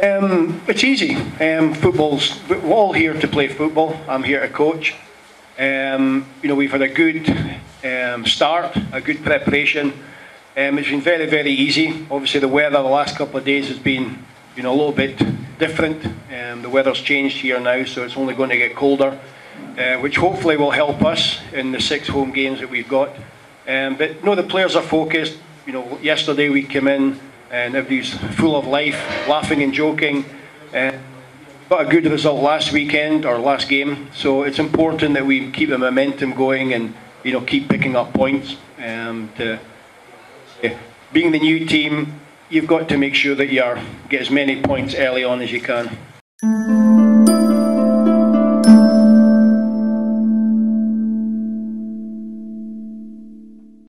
Um, it's easy. Um, football's we're all here to play football. I'm here to coach. Um, you know, we've had a good um, start, a good preparation. Um, it's been very, very easy. Obviously, the weather the last couple of days has been, you know, a little bit different. Um, the weather's changed here now, so it's only going to get colder, uh, which hopefully will help us in the six home games that we've got. But no, the players are focused. You know, yesterday we came in and everybody's full of life, laughing and joking. Uh, got a good result last weekend or last game, so it's important that we keep the momentum going and you know keep picking up points. Um, to, uh, being the new team, you've got to make sure that you are, get as many points early on as you can.